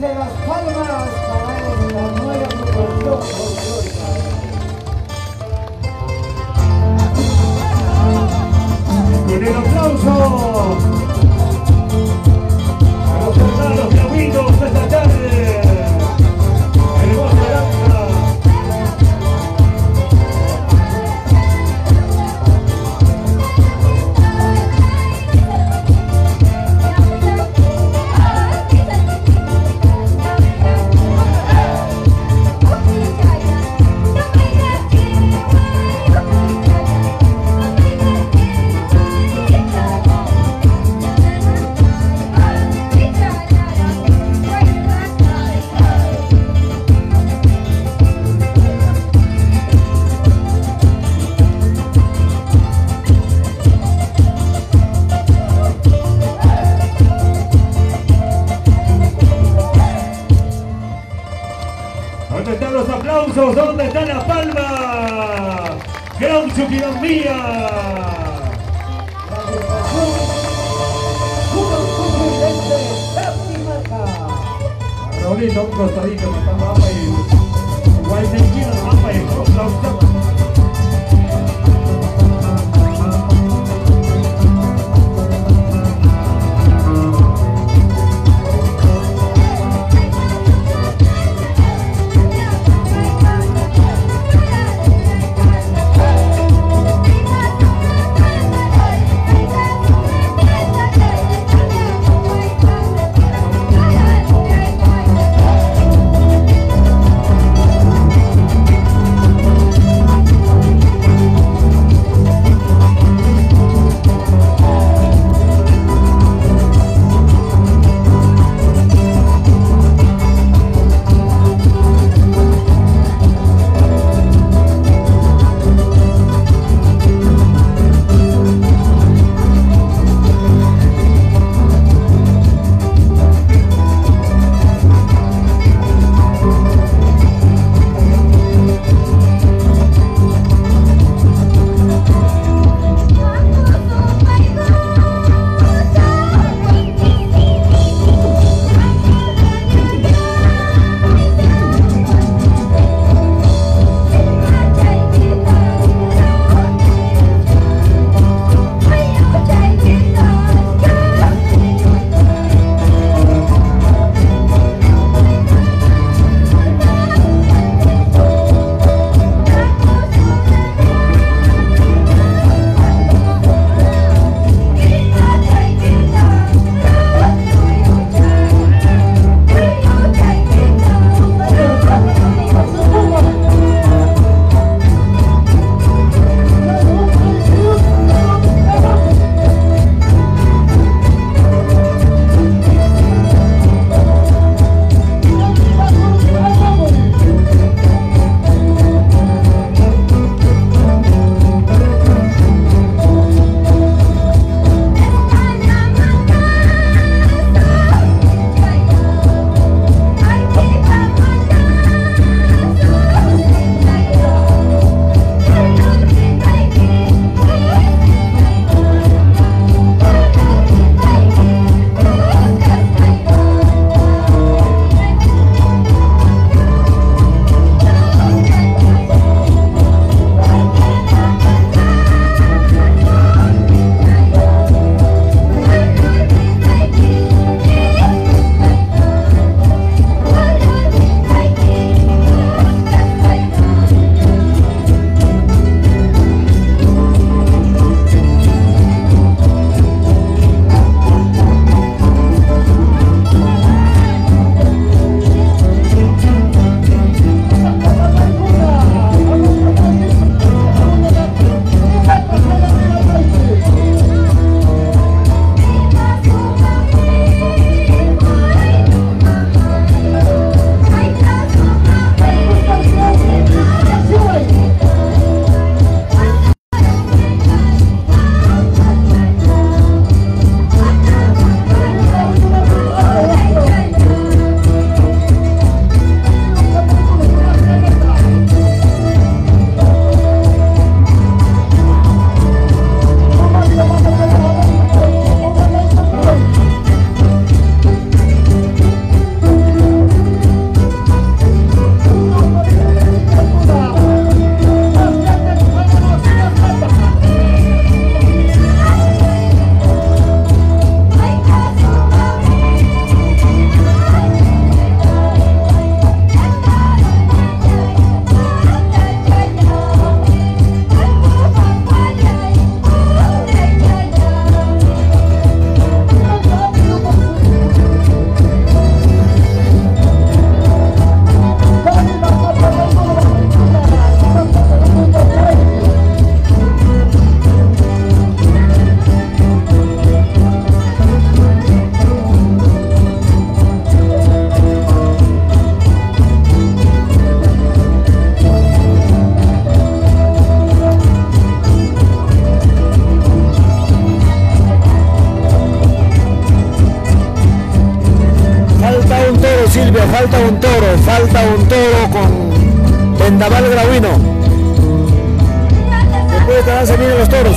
ってます。Gran Chuquirambía. Raulito, un costadito que está mapa y mapa y falta un toro, falta un toro con vendaval gravino. Después de estarán saliendo los toros.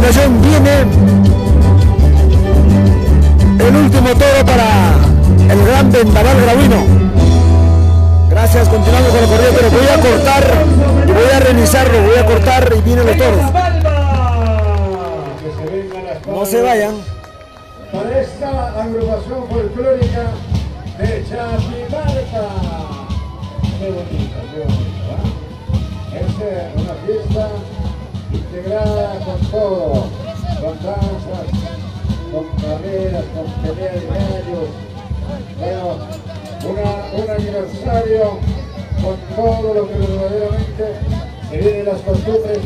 costadito. El último toro para el gran vendaval gravino. Gracias, continuamos con el corrido, pero voy a cortar voy a reiniciarlo, voy a cortar y vienen los toros. No se vayan. Para esta agrupación folclórica de Chapimarca. Qué bonito, qué bonito, ¿ah? Es eh, una fiesta con todo, con danzas, con carreras, con pelea de gallos. Bueno, una- un aniversario con todo lo que verdaderamente se viene las costumbres